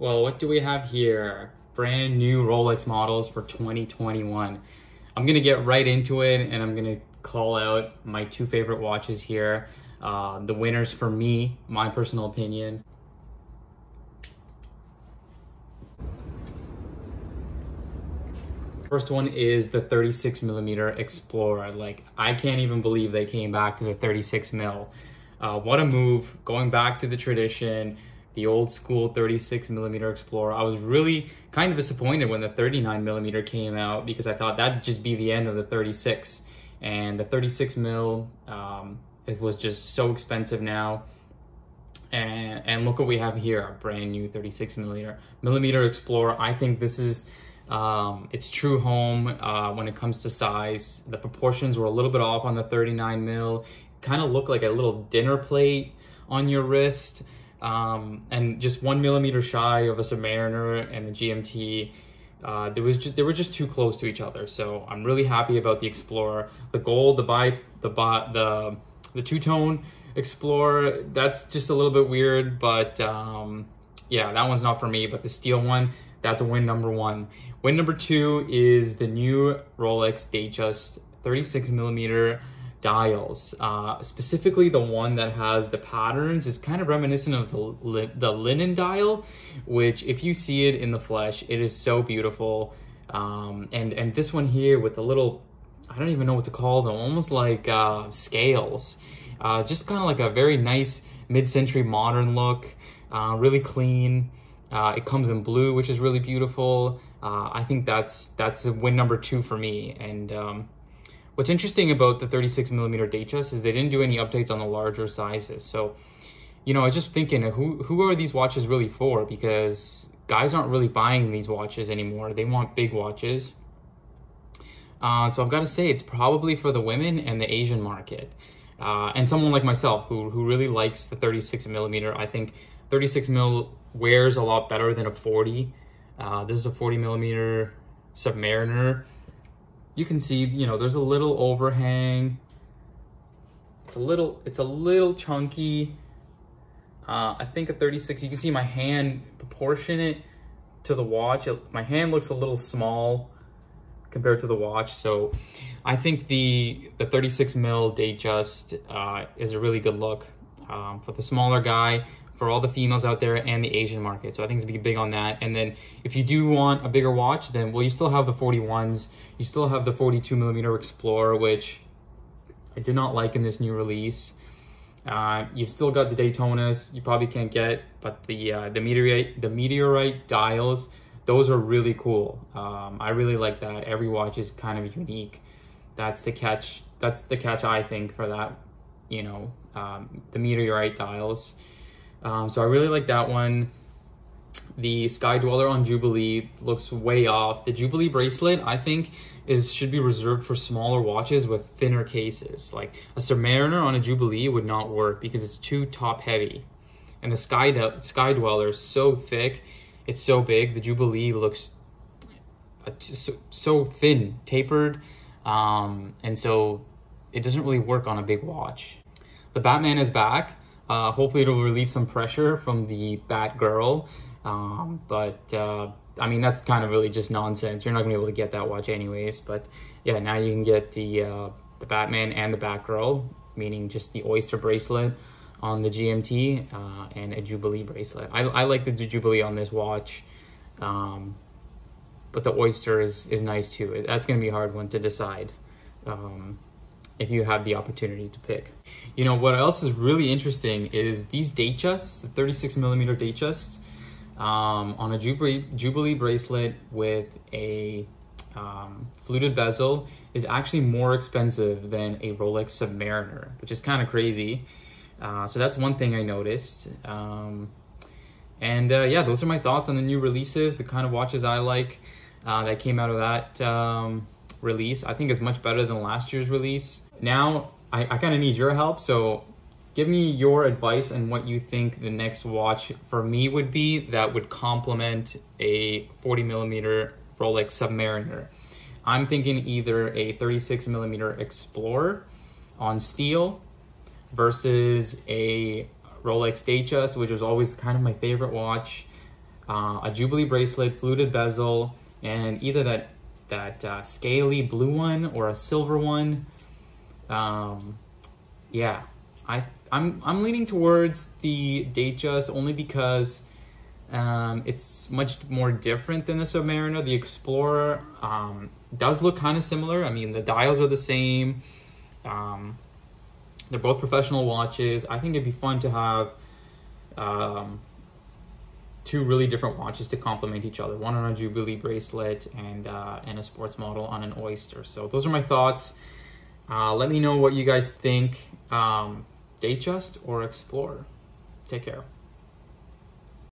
Well, what do we have here? Brand new Rolex models for 2021. I'm gonna get right into it and I'm gonna call out my two favorite watches here. Uh, the winners for me, my personal opinion. First one is the 36 millimeter Explorer. Like, I can't even believe they came back to the 36 mil. Uh, what a move, going back to the tradition, the old school 36 millimeter Explorer. I was really kind of disappointed when the 39 millimeter came out because I thought that'd just be the end of the 36. And the 36 mil, um, it was just so expensive now. And, and look what we have here, a brand new 36 millimeter millimeter Explorer. I think this is um, it's true home uh, when it comes to size. The proportions were a little bit off on the 39 mil. Kind of looked like a little dinner plate on your wrist. Um, and just one millimeter shy of a Submariner and the GMT. Uh, there was just, they were just too close to each other. So I'm really happy about the Explorer. The gold, the bi, the bi, the the two tone Explorer. That's just a little bit weird, but um, yeah, that one's not for me. But the steel one, that's a win number one. Win number two is the new Rolex Datejust 36 millimeter dials. Uh, specifically, the one that has the patterns is kind of reminiscent of the, the linen dial, which if you see it in the flesh, it is so beautiful. Um, and, and this one here with the little, I don't even know what to call them, almost like uh, scales. Uh, just kind of like a very nice mid-century modern look, uh, really clean. Uh, it comes in blue, which is really beautiful. Uh, I think that's that's win number two for me. And um, what's interesting about the 36 millimeter Datejust is they didn't do any updates on the larger sizes. So, you know, I was just thinking, who who are these watches really for? Because guys aren't really buying these watches anymore. They want big watches. Uh, so I've got to say, it's probably for the women and the Asian market. Uh, and someone like myself who, who really likes the 36 millimeter, I think 36 mil wears a lot better than a 40. Uh, this is a 40 millimeter Submariner. You can see, you know, there's a little overhang. It's a little, it's a little chunky. Uh, I think a 36, you can see my hand proportionate to the watch. It, my hand looks a little small compared to the watch. So I think the, the 36 mil Datejust uh, is a really good look um, for the smaller guy for all the females out there and the Asian market. So I think it's be big on that. And then if you do want a bigger watch, then well, you still have the 41s. You still have the 42 millimeter Explorer, which I did not like in this new release. Uh, you've still got the Daytonas. You probably can't get, but the uh, the meteorite the meteorite dials, those are really cool. Um, I really like that. Every watch is kind of unique. That's the catch. That's the catch I think for that. You know, um, the meteorite dials. Um, so I really like that one. The Sky Dweller on Jubilee looks way off. The Jubilee bracelet, I think, is should be reserved for smaller watches with thinner cases. Like a Submariner on a Jubilee would not work because it's too top heavy. And the Sky, Sky Dweller is so thick, it's so big. The Jubilee looks uh, so, so thin, tapered, um, and so it doesn't really work on a big watch. The Batman is back. Uh, hopefully it'll relieve some pressure from the Batgirl. Um, but uh, I mean, that's kind of really just nonsense. You're not gonna be able to get that watch anyways. But yeah, now you can get the, uh, the Batman and the Batgirl, meaning just the Oyster bracelet on the GMT uh, and a Jubilee bracelet. I, I like the Jubilee on this watch. Um, but the Oyster is, is nice too. That's gonna be a hard one to decide. Um, if you have the opportunity to pick. You know, what else is really interesting is these Datejusts, the 36 millimeter Datejusts, um, on a Jubilee, Jubilee bracelet with a um, fluted bezel is actually more expensive than a Rolex Submariner, which is kind of crazy. Uh, so that's one thing I noticed. Um, and uh, yeah, those are my thoughts on the new releases, the kind of watches I like uh, that came out of that um, release. I think it's much better than last year's release. Now, I, I kind of need your help, so give me your advice and what you think the next watch for me would be that would complement a 40 millimeter Rolex Submariner. I'm thinking either a 36 millimeter Explorer on steel versus a Rolex Datejust, which was always kind of my favorite watch. uh, a Jubilee bracelet, fluted bezel, and either that that uh, scaly blue one or a silver one. Um, yeah, I I'm I'm leaning towards the Datejust only because um, it's much more different than the Submariner. The Explorer um, does look kind of similar. I mean, the dials are the same. Um, they're both professional watches. I think it'd be fun to have um, two really different watches to complement each other. One on a Jubilee bracelet and uh, and a sports model on an Oyster. So those are my thoughts. Uh, let me know what you guys think. Um, Datejust or Explorer. Take care.